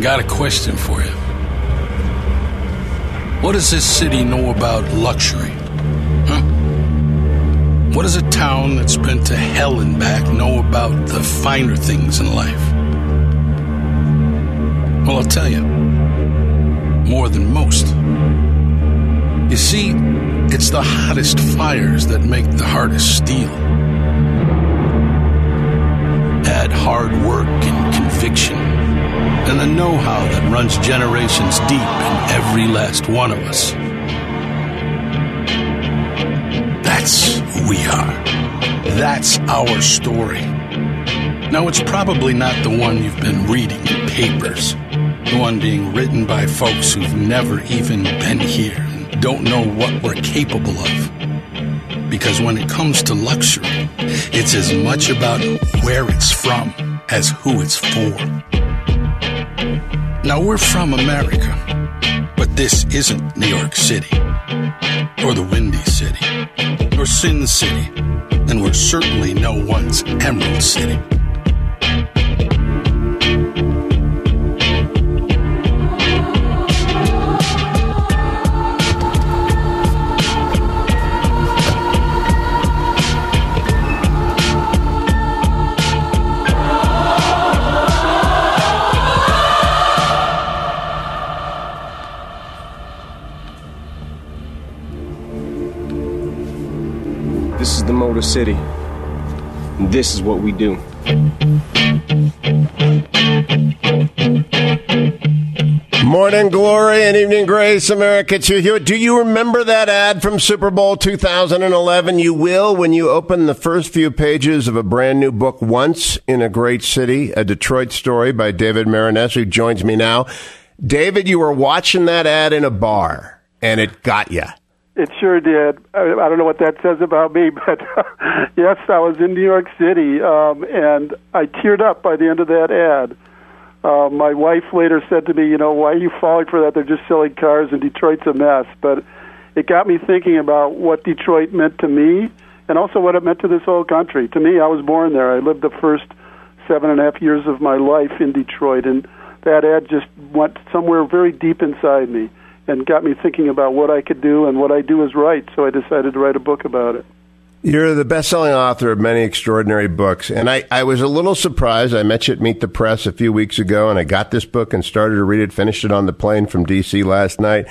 I got a question for you. What does this city know about luxury? Huh? What does a town that's been to hell and back know about the finer things in life? Well, I'll tell you. More than most. You see, it's the hottest fires that make the hardest steel. Add hard work and conviction, and the know how that runs generations deep in every last one of us. That's who we are. That's our story. Now, it's probably not the one you've been reading in papers, the one being written by folks who've never even been here and don't know what we're capable of. Because when it comes to luxury, it's as much about where it's from as who it's for. Now, we're from America, but this isn't New York City, or the Windy City, or Sin City, and we're certainly no one's Emerald City. The City. And this is what we do. Morning glory and evening grace, America to you. Do you remember that ad from Super Bowl 2011? You will when you open the first few pages of a brand new book, Once in a Great City, a Detroit story by David Maraniss, who joins me now. David, you were watching that ad in a bar and it got you. It sure did. I, I don't know what that says about me, but yes, I was in New York City, um, and I teared up by the end of that ad. Uh, my wife later said to me, "You know, why are you falling for that? They're just selling cars, and Detroit's a mess." But it got me thinking about what Detroit meant to me, and also what it meant to this whole country. To me, I was born there. I lived the first seven and a half years of my life in Detroit, and that ad just went somewhere very deep inside me and got me thinking about what I could do and what I do is right. So I decided to write a book about it. You're the best-selling author of many extraordinary books, and I, I was a little surprised. I met you at Meet the Press a few weeks ago, and I got this book and started to read it. Finished it on the plane from D.C. last night.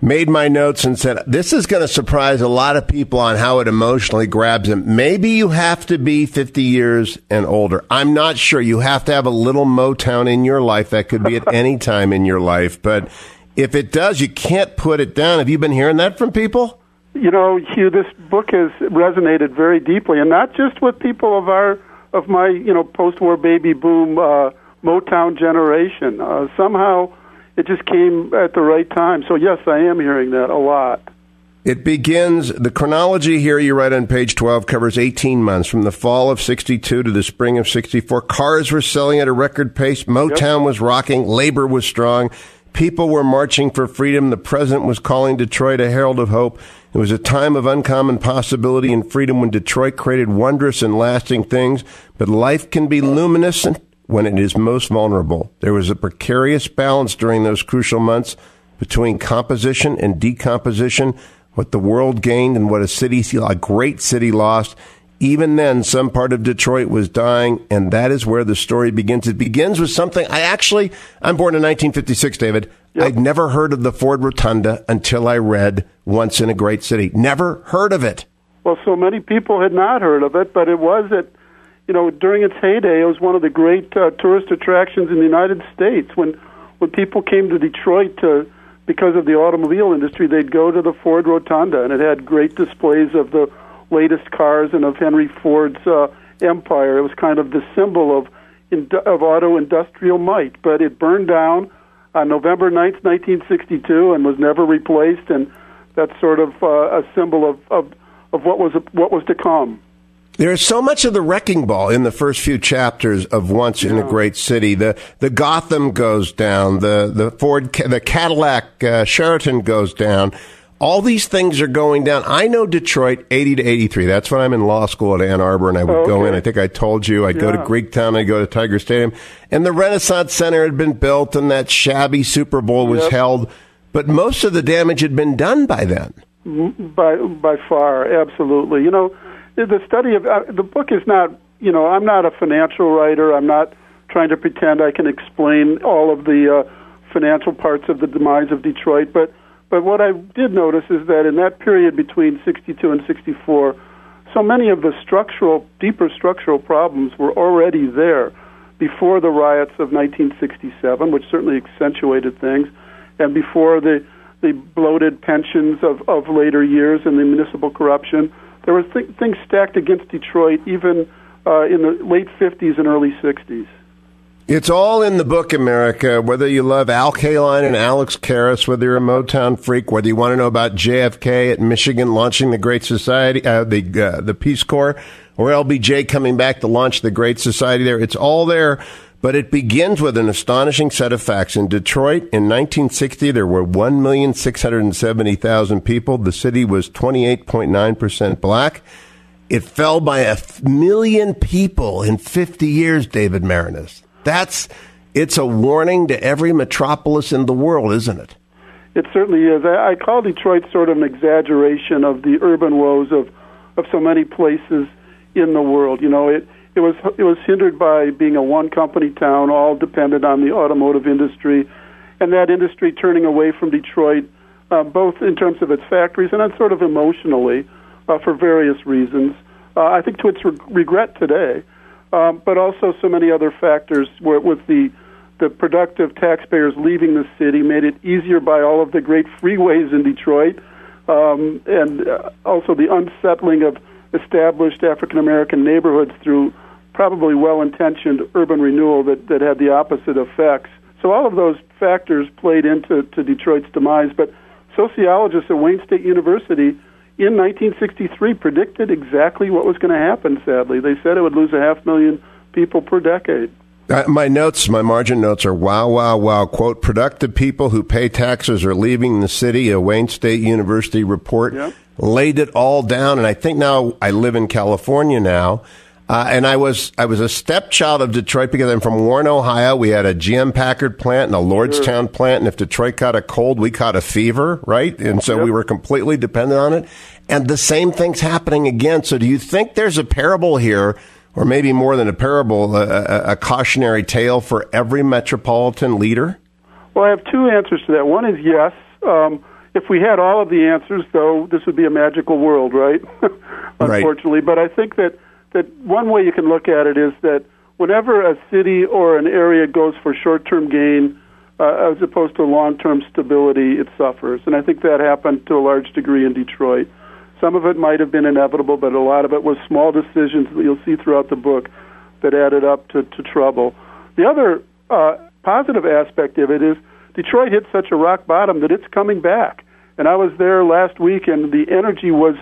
Made my notes and said, "This is going to surprise a lot of people on how it emotionally grabs them." Maybe you have to be 50 years and older. I'm not sure. You have to have a little Motown in your life. That could be at any time in your life, but if it does, you can't put it down. Have you been hearing that from people? You know, Hugh, this book has resonated very deeply, and not just with people of our of my you know post-war baby boom uh, Motown generation. Uh, somehow, it just came at the right time. So yes, I am hearing that a lot. It begins, the chronology here you write on page 12 covers 18 months from the fall of 62 to the spring of 64. Cars were selling at a record pace. Motown yep. was rocking. Labor was strong. People were marching for freedom. The president was calling Detroit a herald of hope. It was a time of uncommon possibility and freedom when Detroit created wondrous and lasting things. But life can be luminous when it is most vulnerable. There was a precarious balance during those crucial months between composition and decomposition, what the world gained and what a city, a great city lost. Even then, some part of Detroit was dying, and that is where the story begins. It begins with something I actually, I'm born in 1956, David. Yep. I'd never heard of the Ford Rotunda until I read Once in a Great City. Never heard of it. Well, so many people had not heard of it, but it was at, you know, during its heyday, it was one of the great uh, tourist attractions in the United States. When, when people came to Detroit to, because of the automobile industry, they'd go to the Ford Rotunda, and it had great displays of the latest cars and of Henry Ford's uh, empire. It was kind of the symbol of of auto industrial might, but it burned down on November 9th, 1962, and was never replaced. And that's sort of uh, a symbol of, of of what was what was to come. There's so much of the wrecking ball in the first few chapters of Once yeah. in a Great City. The the Gotham goes down. The the Ford the Cadillac uh, Sheraton goes down all these things are going down. I know Detroit 80 to 83. That's when I'm in law school at Ann Arbor and I would Oh, go in. I think I told you I'd go to Yeah. Greektown, I'd go to Tiger Stadium and the Renaissance Center had been built and that shabby Super Bowl was Yep. held, but most of the damage had been done by then. by by far, absolutely. You know, the- the study of uh, the book is not. You know, I'm not a financial writer. I'm not trying to pretend I can explain all of the uh, financial parts of the demise of Detroit. But but what I did notice is that in that period between 62 and 64, so many of the structural, deeper structural problems were already there before the riots of 1967, which certainly accentuated things, and before the the bloated pensions of, of later years and the municipal corruption. There were th- things stacked against Detroit even uh, in the late 50s and early 60s. It's all in the book, America. Whether you love Al Kaline and Alex Karras, whether you're a Motown freak, whether you want to know about JFK at Michigan launching the Great Society, uh, the uh, the Peace Corps, or LBJ coming back to launch the Great Society, there, it's all there. But it begins with an astonishing set of facts. In Detroit, in 1960, there were 1,670,000 people. The city was 28.9 percent black. It fell by a million people in 50 years, David Maraniss. That's, it's a warning to every metropolis in the world, isn't it? It certainly is. I, I call Detroit sort of an exaggeration of the urban woes of, of so many places in the world. You know, it, it was it was hindered by being a one company town, all dependent on the automotive industry, and that industry turning away from Detroit, uh, both in terms of its factories and then sort of emotionally, uh, for various reasons. Uh, I think to its re- regret today, um, but also so many other factors with the the productive taxpayers leaving the city made it easier by all of the great freeways in Detroit, um, and uh, also the unsettling of established African American neighborhoods through probably well intentioned urban renewal that, that had the opposite effects. So all of those factors played into to Detroit's demise. But sociologists at Wayne State University in 1963 predicted exactly what was going to happen, sadly. They said it would lose a half million people per decade. Uh, my notes, my margin notes are wow, wow, wow. Quote, productive people who pay taxes are leaving the city. A Wayne State University report Yep. laid it all down. And I think now I live in California now. Uh, and I was I was a stepchild of Detroit because I'm from Warren, Ohio. We had a GM Packard plant and a Lordstown plant, and if Detroit caught a cold, we caught a fever, right? And so we were completely dependent on it. And the same thing's happening again. So do you think there's a parable here, or maybe more than a parable, a, a, a cautionary tale for every metropolitan leader? Well, I have two answers to that. One is yes. Um, if we had all of the answers, though, this would be a magical world, right? Unfortunately, but I think that that one way you can look at it is that whenever a city or an area goes for short-term gain uh, as opposed to long-term stability, it suffers, and I think that happened to a large degree in Detroit. Some of it might have been inevitable, but a lot of it was small decisions that you'll see throughout the book that added up to, to trouble. The other uh, positive aspect of it is Detroit hit such a rock bottom that it's coming back. And I was there last week, and the energy was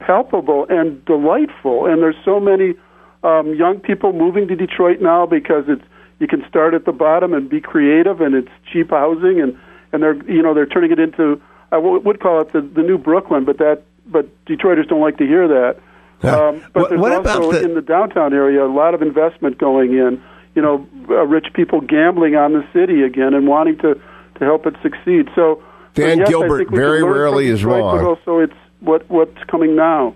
palpable and delightful. And there's so many um, young people moving to Detroit now because it's you can start at the bottom and be creative, and it's cheap housing, and and they're you know they're turning it into I w- would call it the the new Brooklyn, but that but Detroiters don't like to hear that. Um, but What- there's what also about the- in the downtown area a lot of investment going in. You know, uh, rich people gambling on the city again and wanting to to help it succeed. So, Dan yes, Gilbert think we can very rarely is Detroit, wrong. But also, it's what what's coming now.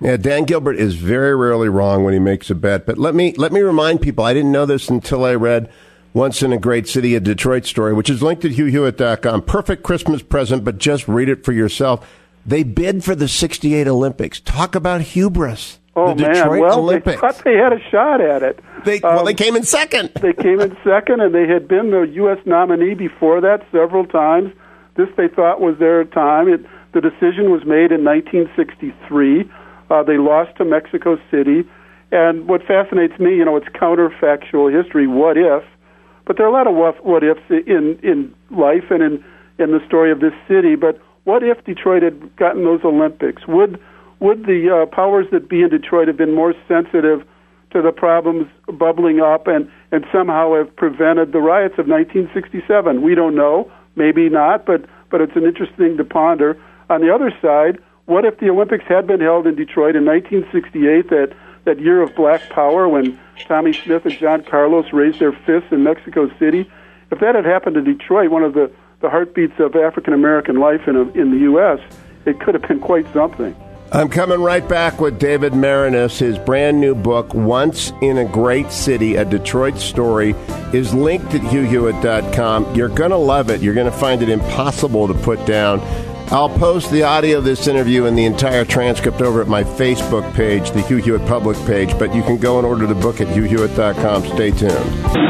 Yeah, Dan Gilbert is very rarely wrong when he makes a bet. But let me let me remind people, I didn't know this until I read Once in a Great City, a Detroit story, which is linked at hughhewitt.com. Perfect Christmas present, but just read it for yourself. They bid for the 68 Olympics. Talk about hubris. Oh the man! Detroit well, Olympics. they thought they had a shot at it. They, well, Um, they came in second. they came in second, and they had been the U.S. nominee before that several times. This they thought was their time. It, the decision was made in 1963. Uh, they lost to Mexico City, and what fascinates me, you know, it's counterfactual history. What if? But there are a lot of what, ifs in in life and in in the story of this city. But what if Detroit had gotten those Olympics? Would would the uh, powers that be in Detroit have been more sensitive to the problems bubbling up and, and somehow have prevented the riots of 1967? We don't know. Maybe not, but, but it's an interesting thing to ponder. On the other side, what if the Olympics had been held in Detroit in 1968, that, that year of black power when Tommie Smith and John Carlos raised their fists in Mexico City? If that had happened in Detroit, one of the, the heartbeats of African American life in, a, in the U.S., it could have been quite something. I'm coming right back with David Maraniss. His brand new book, Once in a Great City, a Detroit Story, is linked at hughhewitt.com. You're going to love it. You're going to find it impossible to put down. I'll post the audio of this interview and the entire transcript over at my Facebook page, the Hugh Hewitt public page, but you can go and order the book at hughhewitt.com. Stay tuned.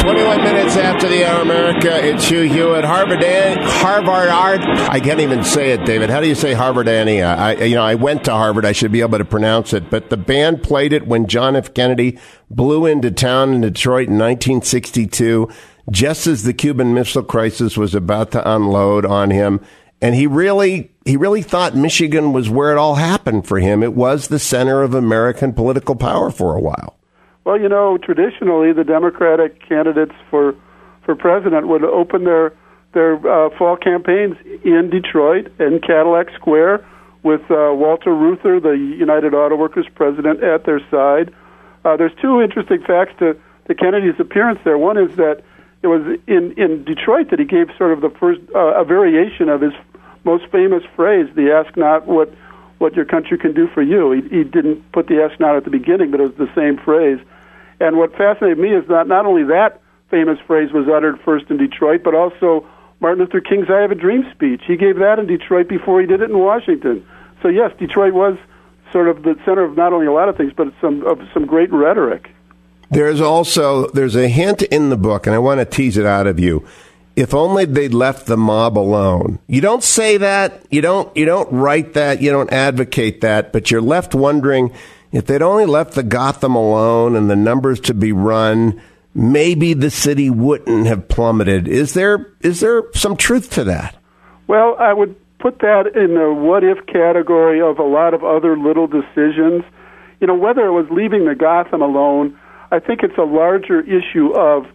21 minutes after the hour, America. It's Hugh Hewitt, Harvard, Harvard Art. I can't even say it, David. How do you say Harvardania? I, you know, I went to Harvard. I should be able to pronounce it. But the band played it when John F. Kennedy blew into town in Detroit in 1962, just as the Cuban Missile Crisis was about to unload on him. And he really, he really thought Michigan was where it all happened for him. It was the center of American political power for a while. Well, you know, traditionally the Democratic candidates for for president would open their their uh, fall campaigns in Detroit in Cadillac Square with uh, Walter Reuther, the United Auto Workers president, at their side. Uh, there's two interesting facts to, to Kennedy's appearance there. One is that it was in, in Detroit that he gave sort of the first uh, a variation of his most famous phrase, "The ask not what what your country can do for you." He, he didn't put the ask not at the beginning, but it was the same phrase. And what fascinated me is that not only that famous phrase was uttered first in Detroit, but also Martin Luther King's I Have a Dream speech. He gave that in Detroit before he did it in Washington. So, yes, Detroit was sort of the center of not only a lot of things, but some of some great rhetoric. There's also there's a hint in the book, and I want to tease it out of you. If only they'd left the mob alone. You don't say that. You don't. You don't write that. You don't advocate that. But you're left wondering if they'd only left the Gotham alone and the numbers to be run, maybe the city wouldn't have plummeted. Is there is there some truth to that? Well, I would put that in the what if category of a lot of other little decisions. You know, whether it was leaving the Gotham alone, I think it's a larger issue of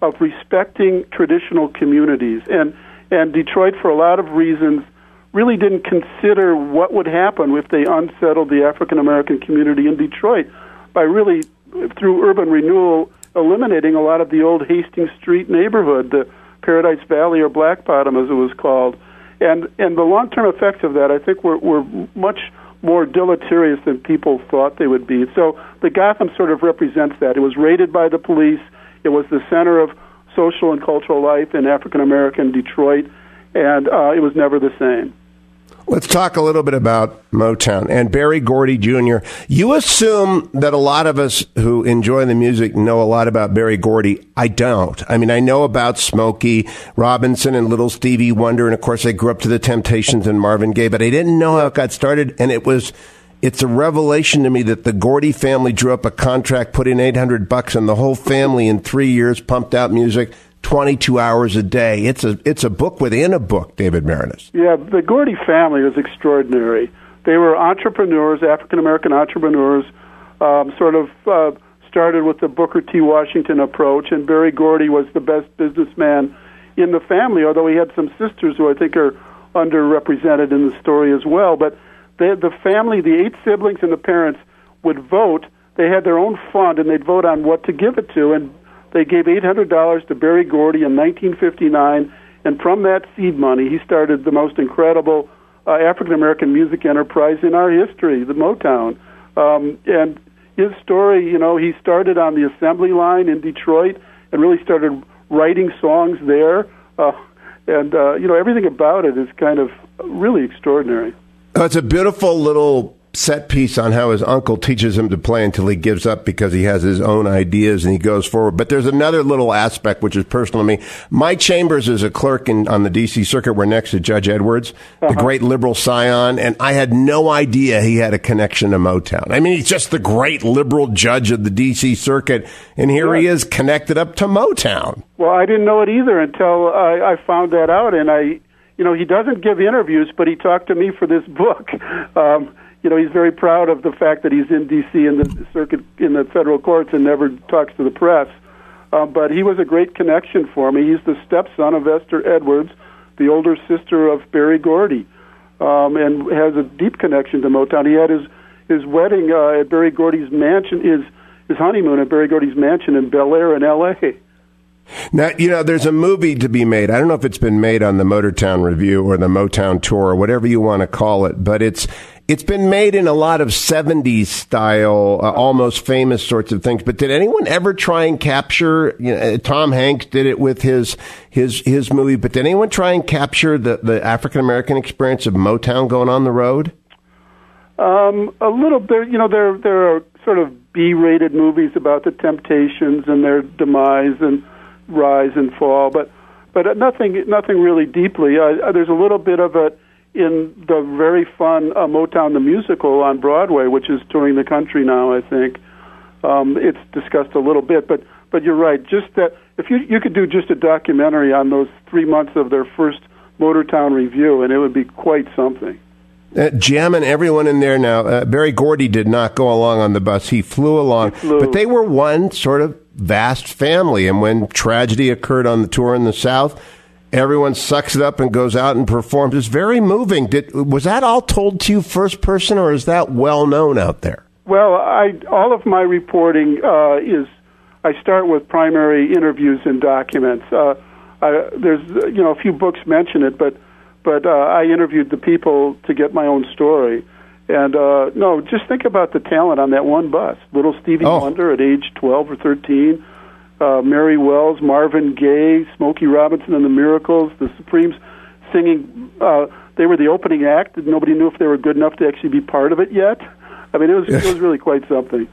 of respecting traditional communities and and Detroit for a lot of reasons really didn't consider what would happen if they unsettled the African American community in Detroit by really, through urban renewal, eliminating a lot of the old Hastings Street neighborhood, the Paradise Valley or Black Bottom as it was called. And, and the long term effects of that, I think, were, were much more deleterious than people thought they would be. So the Gotham sort of represents that. It was raided by the police, it was the center of social and cultural life in African American Detroit, and uh, it was never the same. Let's talk a little bit about Motown and Berry Gordy Jr. You assume that a lot of us who enjoy the music know a lot about Berry Gordy. I don't. I mean, I know about Smokey Robinson and Little Stevie Wonder, and of course, I grew up to the Temptations and Marvin Gaye, but I didn't know how it got started, and it was. It's a revelation to me that the Gordy family drew up a contract, put in 800 bucks, and the whole family in three years pumped out music 22 hours a day. It's a it's a book within a book, David Maraniss. Yeah, the Gordy family was extraordinary. They were entrepreneurs, African American entrepreneurs, um, sort of uh, started with the Booker T. Washington approach, and Berry Gordy was the best businessman in the family, although he had some sisters who I think are underrepresented in the story as well. But they, the family, the eight siblings and the parents, would vote. They had their own fund, and they'd vote on what to give it to. And they gave $800 to Berry Gordy in 1959, and from that seed money, he started the most incredible uh, African American music enterprise in our history, the Motown. Um, and his story, you know, he started on the assembly line in Detroit and really started writing songs there. Uh, and, uh, you know, everything about it is kind of really extraordinary. It's a beautiful little set piece on how his uncle teaches him to play until he gives up because he has his own ideas and he goes forward. But there's another little aspect which is personal to me. Mike Chambers is a clerk in, on the D.C. Circuit. We're next to Judge Edwards, uh-huh. the great liberal scion, and I had no idea he had a connection to Motown. I mean, he's just the great liberal judge of the D.C. Circuit, and here yeah. he is connected up to Motown. Well, I didn't know it either until I, I found that out, and I you know, he doesn't give interviews, but he talked to me for this book. Um, you know, he's very proud of the fact that he's in D.C. in the circuit in the federal courts and never talks to the press. Uh, but he was a great connection for me. He's the stepson of Esther Edwards, the older sister of Berry Gordy, um, and has a deep connection to Motown. He had his his wedding uh, at Berry Gordy's mansion, his his honeymoon at Berry Gordy's mansion in Bel Air in L.A. Now, you know, there's a movie to be made. I don't know if it's been made on the Motortown Revue or the Motown Tour or whatever you want to call it, but it's it's been made in a lot of 70s style, uh, almost famous sorts of things. But did anyone ever try and capture? You know, Tom Hanks did it with his his his movie. But did anyone try and capture the the African American experience of Motown going on the road? Um, a little bit. You know, there there are sort of B-rated movies about the Temptations and their demise and rise and fall, but but nothing nothing really deeply. Uh, there's a little bit of it in the very fun uh, Motown the musical on Broadway, which is touring the country now. I think um, it's discussed a little bit, but but you're right. Just that if you you could do just a documentary on those three months of their first Motortown Revue, and it would be quite something. Uh, jamming everyone in there now. Uh, Berry Gordy did not go along on the bus. He flew along. He flew. But they were one sort of vast family. And when tragedy occurred on the tour in the South, everyone sucks it up and goes out and performs. It's very moving. Did, was that all told to you first person, or is that well known out there? Well, I all of my reporting uh, is I start with primary interviews and documents. Uh, I, there's you know a few books mention it, but but uh, I interviewed the people to get my own story. And uh, no, just think about the talent on that one bus. Little Stevie Oh. Wonder at age 12 or 13, uh, Mary Wells, Marvin Gaye, Smokey Robinson and the Miracles, the Supremes singing. Uh, they were the opening act. Nobody knew if they were good enough to actually be part of it yet. I mean, it was it was really quite something.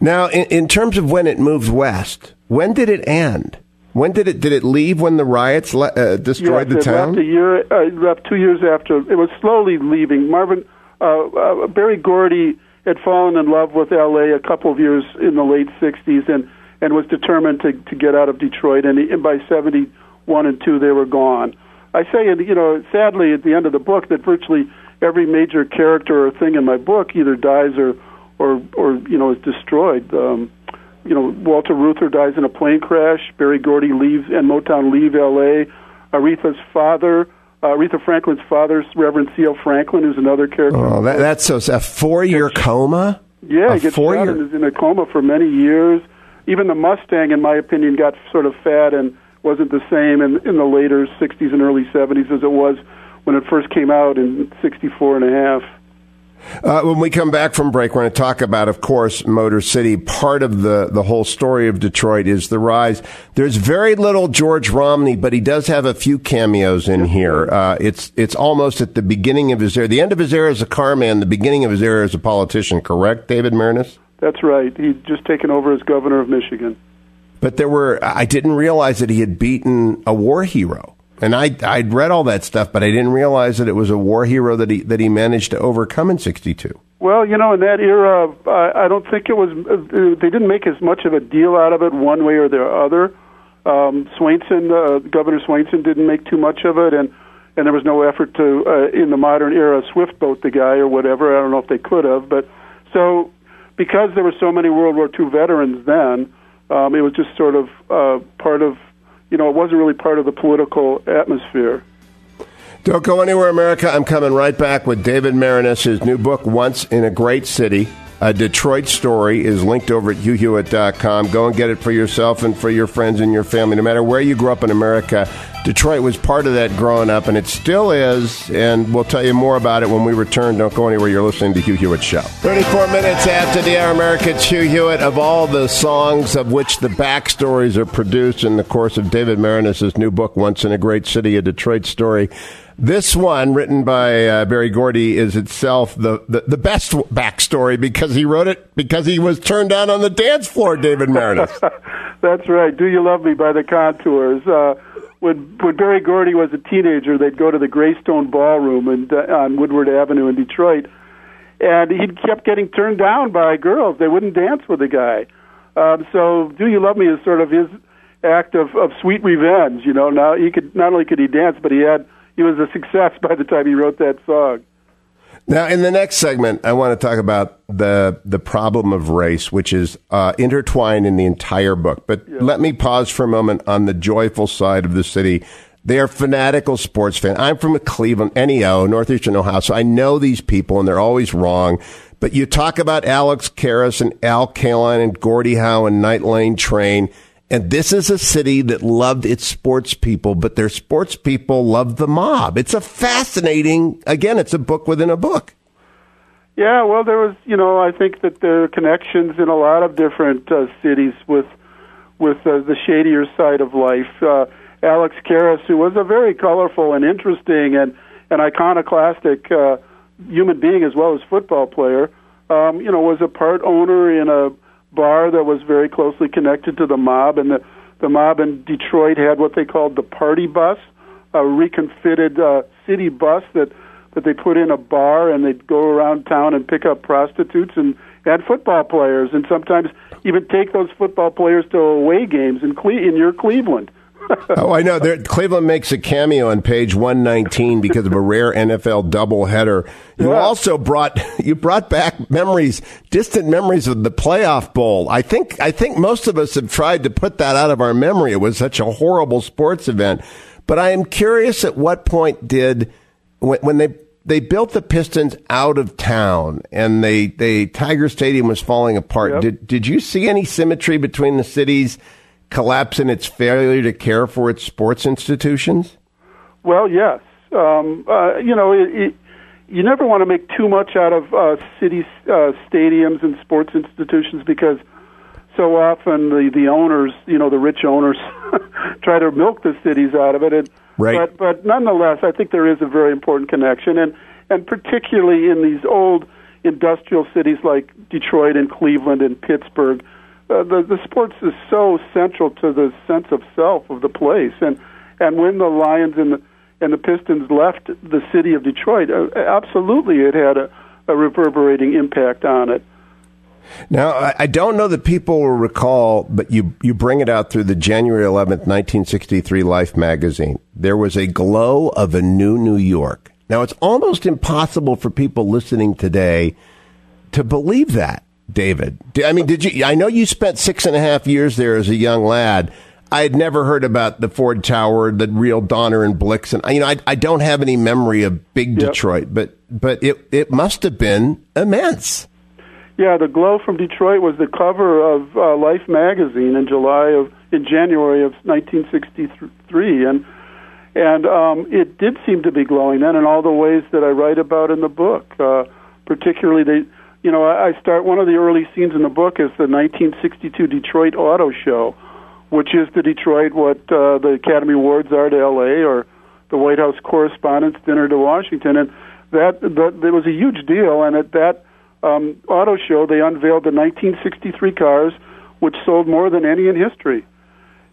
Now, in, in terms of when it moved west, when did it end? When did it did it leave? When the riots le- uh, destroyed yes, the it town? left a year. Uh, left two years after. It was slowly leaving. Marvin uh, uh, Berry Gordy had fallen in love with L.A. a couple of years in the late '60s, and and was determined to to get out of Detroit. And, he, and by '71 and two, they were gone. I say, and you know, sadly, at the end of the book, that virtually every major character or thing in my book either dies or or or you know is destroyed. Um, you know, Walter Reuther dies in a plane crash. Berry Gordy leaves and Motown leave L.A. Aretha's father, uh, Aretha Franklin's father, Reverend C.L. Franklin, is another character. oh, that, that's so a four year coma. yeah, a he gets four shot year- and is in a coma for many years. Even the Mustang, in my opinion, got sort of fat and wasn't the same in, in the later 60s and early 70s as it was when it first came out in 64 and a half. Uh, when we come back from break, we're going to talk about, of course, Motor City. Part of the, the whole story of Detroit is the rise. There's very little George Romney, but he does have a few cameos in here. Uh, it's it's almost at the beginning of his era, the end of his era as a car man, the beginning of his era as a politician. Correct, David Maraniss? That's right. He'd just taken over as governor of Michigan. But there were I didn't realize that he had beaten a war hero. And I I'd read all that stuff, but I didn't realize that it was a war hero that he that he managed to overcome in '62. Well, you know, in that era, I, I don't think it was. They didn't make as much of a deal out of it one way or the other. Um, Swainson, uh, Governor Swainson, didn't make too much of it, and and there was no effort to, uh, in the modern era, swift boat the guy or whatever. I don't know if they could have, but so because there were so many World War II veterans then, um, it was just sort of uh, part of, you know, it wasn't really part of the political atmosphere. Don't go anywhere, America. I'm coming right back with David Maraniss. His new book, Once in a Great City, a Detroit story, is linked over at hughhewitt.com. Go and get it for yourself and for your friends and your family. No matter where you grew up in America, Detroit was part of that growing up, and it still is. And we'll tell you more about it when we return. Don't go anywhere. You're listening to Hugh Hewitt Show. 34 minutes after the hour, America, Hugh Hewitt. Of all the songs of which the backstories are produced in the course of David Maraniss' new book, Once in a Great City, a Detroit story, this one, written by uh, Berry Gordy, is itself the, the, the best backstory because he wrote it because he was turned down on the dance floor, David Maraniss. That's right. Do You Love Me by the Contours. Uh, when, when Berry Gordy was a teenager, they'd go to the Greystone Ballroom in, uh, on Woodward Avenue in Detroit, and he kept getting turned down by girls. They wouldn't dance with the guy. Um, so Do You Love Me is sort of his act of, of sweet revenge. You know, now he could not only could he dance, but he had he was a success by the time he wrote that song. Now, in the next segment, I want to talk about the the problem of race, which is uh, intertwined in the entire book. But yeah. let me pause for a moment on the joyful side of the city. They are fanatical sports fans. I'm from a Cleveland, NEO, Northeastern Ohio, so I know these people, and they're always wrong. But you talk about Alex Karras and Al Kaline and Gordie Howe and Night Lane Train and this is a city that loved its sports people, but their sports people loved the mob. It's a fascinating, again, it's a book within a book. Yeah, well, there was, you know, I think that there are connections in a lot of different uh, cities with with uh, the shadier side of life. Uh, Alex Karras, who was a very colorful and interesting and an iconoclastic uh, human being as well as football player, um, you know, was a part owner in a bar that was very closely connected to the mob, and the the mob in Detroit had what they called the party bus, a reconfitted uh, city bus that that they put in a bar, and they'd go around town and pick up prostitutes and and football players, and sometimes even take those football players to away games in Cle- in your Cleveland. oh, I know. There, Cleveland makes a cameo on page 119 because of a rare NFL doubleheader. You yeah. also brought you brought back memories, distant memories of the playoff bowl. I think I think most of us have tried to put that out of our memory. It was such a horrible sports event. But I am curious at what point did when, when they they built the Pistons out of town and they, they Tiger Stadium was falling apart. Yep. Did did you see any symmetry between the cities? Collapse in its failure to care for its sports institutions? Well, yes. Um, uh, you know, it, it, you never want to make too much out of uh, city uh, stadiums and sports institutions because so often the the owners, you know, the rich owners, try to milk the cities out of it. And, right. But but nonetheless, I think there is a very important connection, and and particularly in these old industrial cities like Detroit and Cleveland and Pittsburgh uh, the the sports is so central to the sense of self of the place, and and when the Lions and the and the Pistons left the city of Detroit, uh, absolutely it had a, a reverberating impact on it. Now, I don't know that people will recall, but you, you bring it out through the January 11th, 1963 Life magazine. There was a glow of a new New York. Now, it's almost impossible for people listening today to believe that. David. I mean, did you? I know you spent six and a half years there as a young lad. I had never heard about the Ford Tower, the real Donner and Blix, and you know, I, I don't have any memory of big yep. Detroit, but but it it must have been immense. Yeah, the glow from Detroit was the cover of uh, Life magazine in July of in January of 1963, and and um, it did seem to be glowing then in all the ways that I write about in the book. Uh, particularly, they you know, I start one of the early scenes in the book is the 1962 Detroit Auto Show, which is the Detroit what uh, the Academy Awards are to L.A. or the White House Correspondents' Dinner to Washington, and that that there was a huge deal. And at that um, auto show, they unveiled the 1963 cars, which sold more than any in history.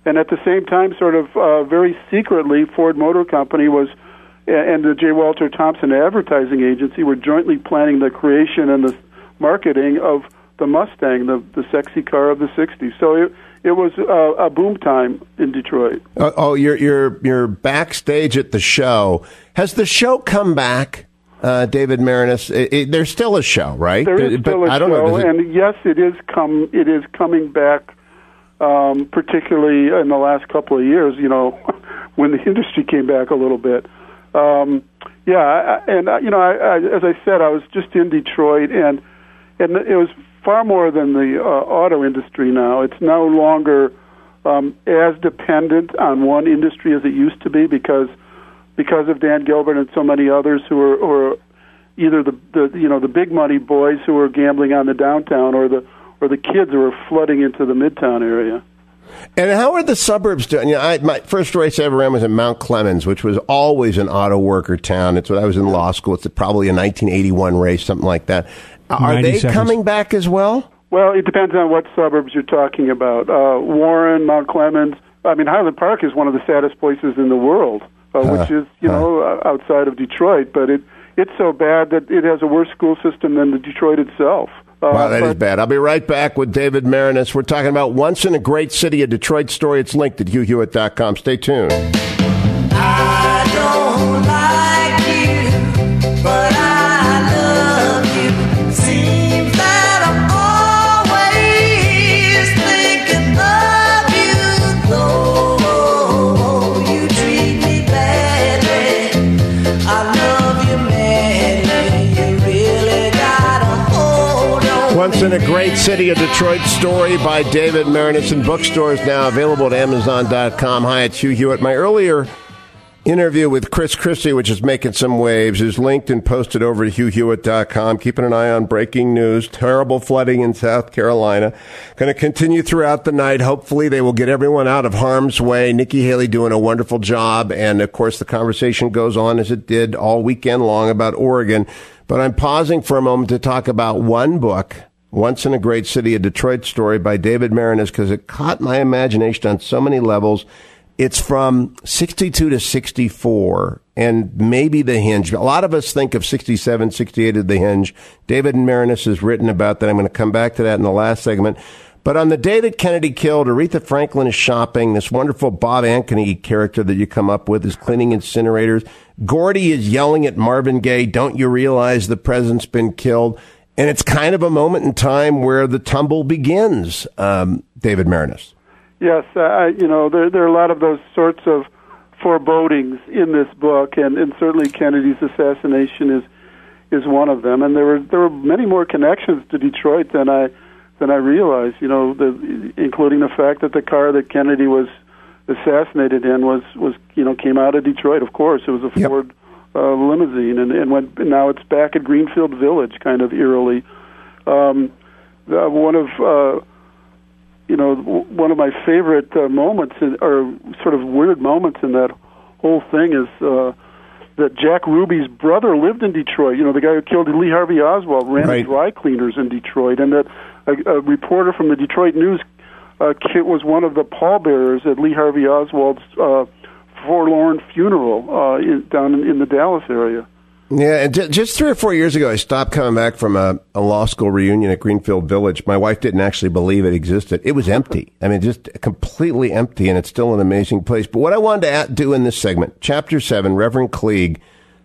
And at the same time, sort of uh, very secretly, Ford Motor Company was and the J. Walter Thompson Advertising Agency were jointly planning the creation and the marketing of the Mustang, the the sexy car of the '60s. So it it was a, a boom time in Detroit. Uh, oh, you're you're you're backstage at the show. Has the show come back? Uh, David Maraniss, it, it, there's still a show, right? There is but, still a I don't show, know, and yes, it is come. It is coming back, um, particularly in the last couple of years. You know, when the industry came back a little bit. Um, yeah, I, and uh, you know, I, I, as I said, I was just in Detroit, and and it was far more than the uh, auto industry now. It's no longer um, as dependent on one industry as it used to be because because of Dan Gilbert and so many others who are, who are either the, the you know the big money boys who are gambling on the downtown or the or the kids who are flooding into the midtown area. And how are the suburbs doing? You know, I, my first race I ever ran was in Mount Clemens, which was always an auto worker town. It's what I was in law school. It's probably a 1981 race, something like that. Are they seconds. coming back as well? Well, it depends on what suburbs you're talking about. Uh, Warren, Mount Clemens. I mean, Highland Park is one of the saddest places in the world, uh, huh. which is you huh. know uh, outside of Detroit. But it it's so bad that it has a worse school system than the Detroit itself. Uh, wow, that but, is bad. I'll be right back with David Maraniss. We're talking about Once in a Great City, a Detroit story. It's linked at hughhewitt.com. Stay tuned. In a Great City, a Detroit story by David Maraniss in bookstores now available at Amazon.com. Hi, it's Hugh Hewitt. My earlier interview with Chris Christie, which is making some waves, is linked and posted over to HughHewitt.com. Keeping an eye on breaking news. Terrible flooding in South Carolina. Going to continue throughout the night. Hopefully, they will get everyone out of harm's way. Nikki Haley doing a wonderful job. And of course, the conversation goes on as it did all weekend long about Oregon. But I'm pausing for a moment to talk about one book. Once in a Great City, a Detroit story by David Maraniss, because it caught my imagination on so many levels. It's from 62 to 64 and maybe The Hinge. A lot of us think of 67, 68 as The Hinge. David Maraniss has written about that. I'm going to come back to that in the last segment. But on the day that Kennedy killed, Aretha Franklin is shopping. This wonderful Bob Ankeny character that you come up with is cleaning incinerators. Gordy is yelling at Marvin Gaye, don't you realize the president's been killed? And it's kind of a moment in time where the tumble begins, um, David Maraniss. Yes, uh, you know there there are a lot of those sorts of forebodings in this book, and, and certainly Kennedy's assassination is is one of them. And there were there were many more connections to Detroit than I than I realized. You know, the, including the fact that the car that Kennedy was assassinated in was was you know came out of Detroit. Of course, it was a yep. Ford uh, limousine, and and went now it's back at Greenfield Village, kind of eerily. Um, the, one of uh, you know, one of my favorite uh, moments, in, or sort of weird moments in that whole thing is uh, that Jack Ruby's brother lived in Detroit. You know, the guy who killed Lee Harvey Oswald ran right. dry cleaners in Detroit, and that a, a reporter from the Detroit News uh, was one of the pallbearers at Lee Harvey Oswald's uh, forlorn funeral uh, in, down in, in the Dallas area. Yeah, and just three or four years ago, I stopped coming back from a, a, law school reunion at Greenfield Village. My wife didn't actually believe it existed. It was empty. I mean, just completely empty, and it's still an amazing place. But what I wanted to do in this segment, Chapter 7, Reverend Cleage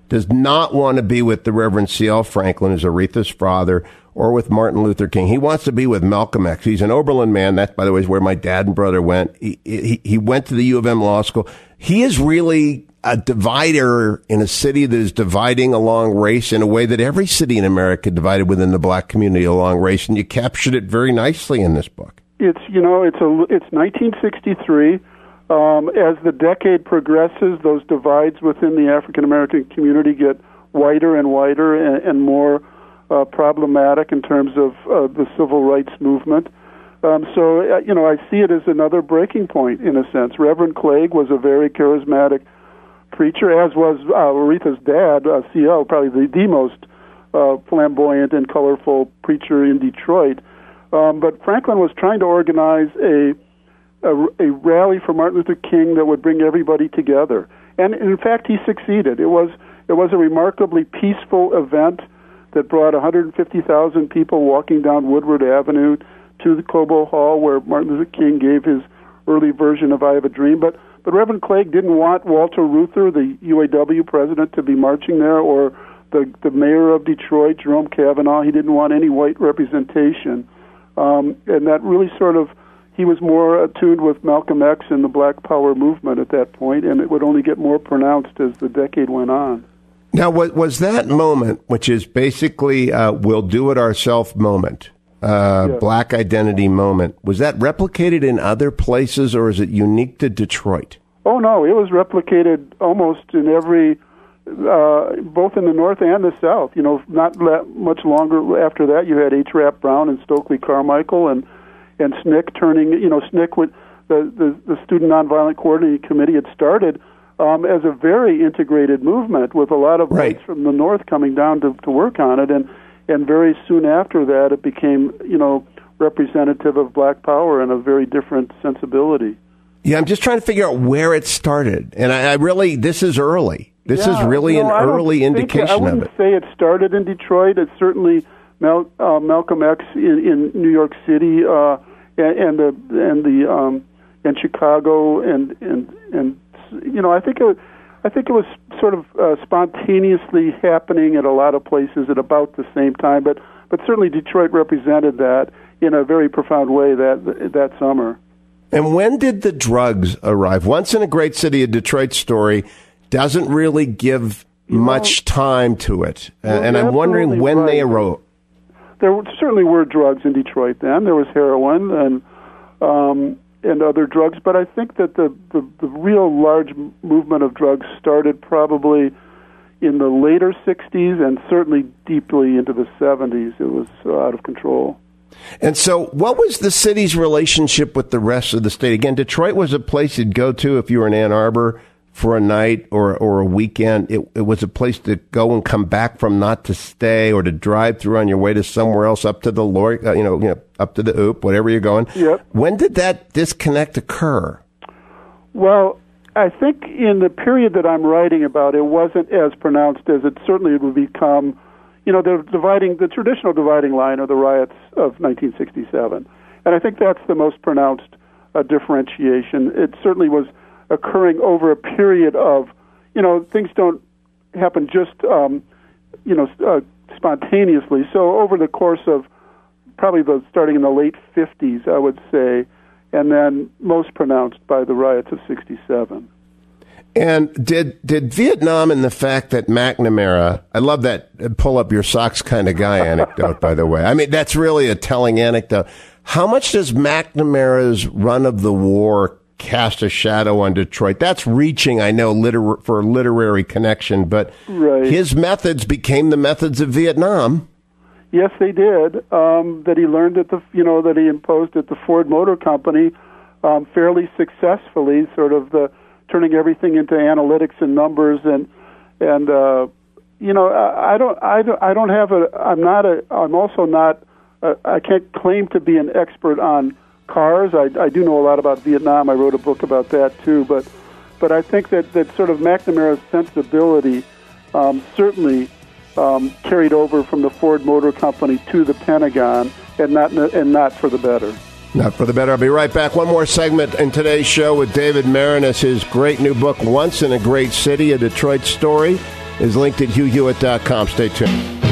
does not want to be with the Reverend C.L. Franklin, who's Aretha's father, or with Martin Luther King. He wants to be with Malcolm X. He's an Oberlin man. That, by the way, is where my dad and brother went. He, he, he went to the U of M law school. He is really a divider in a city that is dividing along race in a way that every city in America divided within the black community along race, and you captured it very nicely in this book. It's you know it's a it's 1963. Um, as the decade progresses, those divides within the African American community get wider and wider and, and more uh, problematic in terms of uh, the civil rights movement. Um, so, uh, you know, I see it as another breaking point in a sense. Reverend Cleage was a very charismatic preacher, as was uh, Aretha's dad, uh, C.L., probably the, the most uh, flamboyant and colorful preacher in Detroit. Um, but Franklin was trying to organize a, a, a rally for Martin Luther King that would bring everybody together, and in fact, he succeeded. It was it was a remarkably peaceful event that brought 150,000 people walking down Woodward Avenue to the Cobo Hall, where Martin Luther King gave his early version of "I Have a Dream." But but Reverend Cleage didn't want Walter Reuther, the UAW president, to be marching there, or the the mayor of Detroit, Jerome Cavanagh. He didn't want any white representation, um, and that really sort of he was more attuned with Malcolm X and the Black Power movement at that point, and it would only get more pronounced as the decade went on. Now, what was that moment, which is basically uh, "we'll do it ourselves" moment, uh, yes. black identity moment. Was that replicated in other places, or is it unique to Detroit? Oh no, it was replicated almost in every, uh, both in the north and the south. You know, not le- much longer after that, you had H. Rap Brown and Stokely Carmichael and and SNCC turning. You know, SNCC would the the, the Student Nonviolent Coordinating Committee had started um, as a very integrated movement with a lot of right. from the north coming down to to work on it and and very soon after that, it became you know representative of Black Power and a very different sensibility. Yeah, I'm just trying to figure out where it started, and I, I really this is early. This yeah, is really no, an early indication it, I wouldn't of it. say it started in Detroit. It's certainly Mal, uh, Malcolm X in, in New York City uh, and, and the and the um, and Chicago and and and you know I think it, I think it was sort of uh, spontaneously happening at a lot of places at about the same time, but but certainly Detroit represented that in a very profound way that that summer. And when did the drugs arrive? Once in a great city, a Detroit story doesn't really give you much know, time to it, uh, and I'm wondering when right. they arose. there certainly were drugs in Detroit then. There was heroin and um, and other drugs, but I think that the, the the real large movement of drugs started probably in the later 60s and certainly deeply into the 70s. It was uh, out of control. And so, what was the city's relationship with the rest of the state? Again, Detroit was a place you'd go to if you were in Ann Arbor for a night or or a weekend. It, it was a place to go and come back from, not to stay or to drive through on your way to somewhere else, up to the Lord, uh, you know, you know, up to the Oop, whatever you're going. Yep. When did that disconnect occur? Well, I think in the period that I'm writing about, it wasn't as pronounced as it certainly would become. You know, the dividing, the traditional dividing line are the riots of 1967, and I think that's the most pronounced uh, differentiation. It certainly was occurring over a period of, you know, things don't happen just, um, you know, uh, spontaneously. So over the course of probably the starting in the late 50s, I would say, and then most pronounced by the riots of 67. And did did Vietnam and the fact that McNamara, I love that pull up your socks kind of guy anecdote, by the way. I mean, that's really a telling anecdote. How much does McNamara's run of the war cast a shadow on Detroit? That's reaching, I know, liter- for a literary connection, but right. his methods became the methods of Vietnam. Yes, they did. Um, that he learned at the, you know, that he imposed at the Ford Motor Company um, fairly successfully, sort of the turning everything into analytics and numbers and and uh, you know I, I don't I don't I don't have a I'm not a I'm also not a, I can't claim to be an expert on cars. I, I do know a lot about Vietnam. I wrote a book about that too. But but I think that that sort of McNamara's sensibility um, certainly um, carried over from the Ford Motor Company to the Pentagon, and not and not for the better. Not for the better. I'll be right back. One more segment in today's show with David Maraniss. His great new book, Once in a Great City, a Detroit Story, is linked at hughhewitt.com. Stay tuned.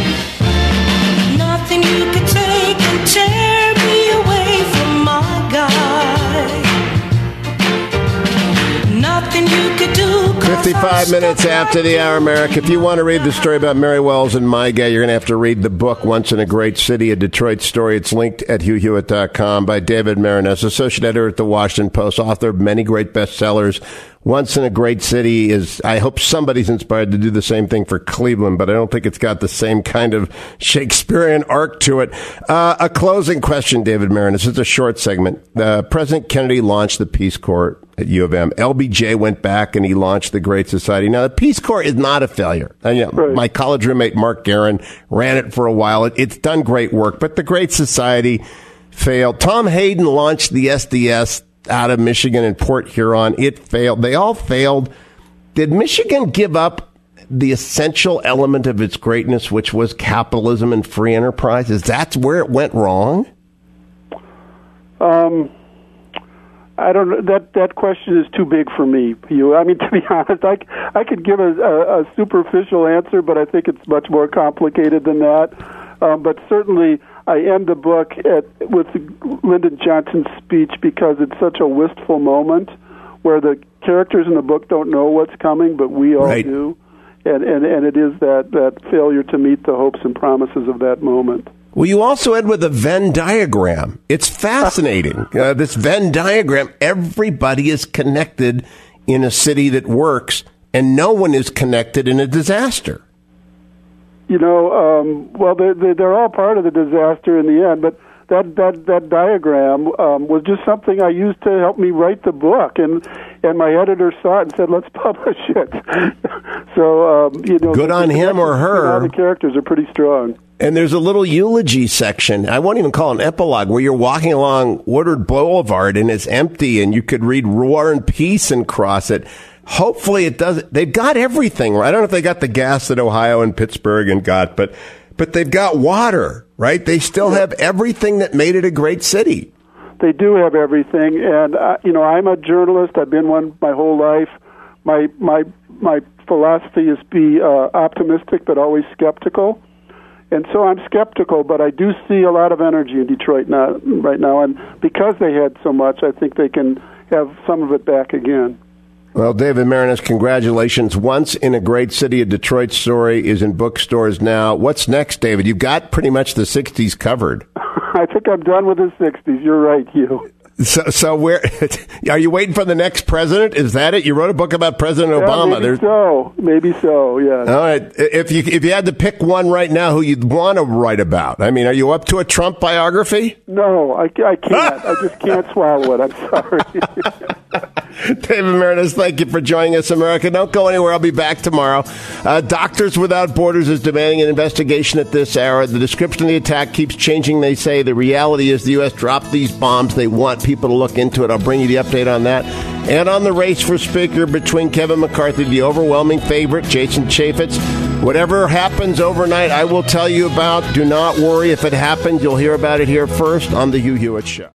55 minutes after the hour, America. If you want to read the story about Mary Wells and my guy, you're going to have to read the book, Once in a Great City, a Detroit Story. It's linked at hughhewitt.com by David Maraniss, associate editor at the Washington Post, author of many great bestsellers. Once in a Great City is, I hope somebody's inspired to do the same thing for Cleveland, but I don't think it's got the same kind of Shakespearean arc to it. Uh, a closing question, David Maraniss. This is a short segment. Uh, President Kennedy launched the Peace Corps at U of M. LBJ went back and he launched the Great Society. Now, the Peace Corps is not a failure. And, you know, Right. My college roommate, Mark Gearan, ran it for a while. It, it's done great work, but the Great Society failed. Tom Hayden launched the SDS out of Michigan and Port Huron. It failed. They all failed. Did Michigan give up the essential element of its greatness, which was capitalism and free enterprise? Is that where it went wrong? Um, I don't know. That that question is too big for me. You, I mean, to be honest, I, I could give a, a, a superficial answer, but I think it's much more complicated than that. Um, but certainly, I end the book at with Lyndon Johnson's speech because it's such a wistful moment where the characters in the book don't know what's coming, but we all Right. do, and, and and it is that that failure to meet the hopes and promises of that moment. Well, you also end with a Venn diagram. It's fascinating. uh, this Venn diagram, everybody is connected in a city that works, and no one is connected in a disaster. You know, um, well, they're, they're all part of the disaster in the end. But that that that diagram um, was just something I used to help me write the book, and and my editor saw it and said, "Let's publish it." so um, you know, Good on him or her. The characters are pretty strong. And there's a little eulogy section. I won't even call it an epilogue where you're walking along Woodward Boulevard and it's empty and you could read War and Peace and cross it. Hopefully it does. They've got everything. right? I don't know if they got the gas that Ohio and Pittsburgh and got, but, but they've got water, right? They still have everything that made it a great city. They do have everything, and uh, you know, I'm a journalist. I've been one my whole life. My my my philosophy is be uh, optimistic but always skeptical. And so I'm skeptical, but I do see a lot of energy in Detroit now, right now, and because they had so much, I think they can have some of it back again. Well, David Maraniss, congratulations. Once in a Great City, of Detroit story is in bookstores now. What's next, David? You've got pretty much the 60s covered. I think I'm done with the 60s. You're right, Hugh. So, so where are you waiting for the next president? Is that it? You wrote a book about President Yeah, Obama. maybe so. Maybe so, yeah. All right. If you if you had to pick one right now, who you'd want to write about? I mean, are you up to a Trump biography? No, I, I can't. I just can't swallow it. I'm sorry. David Maraniss, thank you for joining us, America. Don't go anywhere. I'll be back tomorrow. Uh, Doctors Without Borders is demanding an investigation at this hour. The description of the attack keeps changing. They say the reality is the U.S. dropped these bombs. They people to look into it. I'll bring you the update on that. And on the race for Speaker between Kevin McCarthy, the overwhelming favorite, Jason Chaffetz. Whatever happens overnight, I will tell you about. Do not worry if it happens. You'll hear about it here first on The Hugh Hewitt Show.